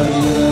Hallelujah.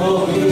Yeah.